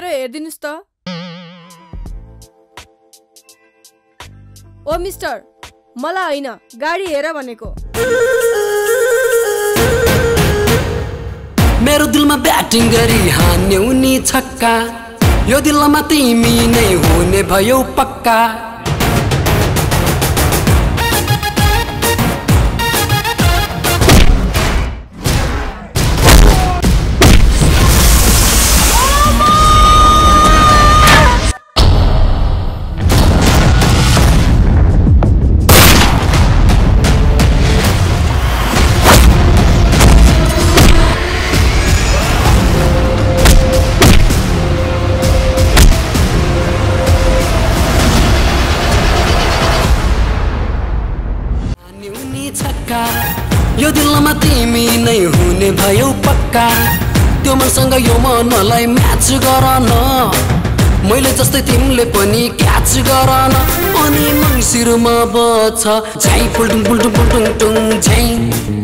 खोलेर हेरिदिनुहोस् त ओ मिस्टर मलाई होइन गाडी हेर भनेको मेरो दिलमा ब्याटिङ गरी हान्यौ नि छक्का यो दिलमा तिमी नै हुने भयो पक्का यो दिलमा तिमी नै हुने भयो पक्का। त्यो मनसँग यो मनलाई म्याच गर न मैले जस्तै तिमीले पनि क्याच गर न अनि मङ्सिरमा बछ झै पुल्टुङ पुल्टुङ पुल्टुङ टुङ झै।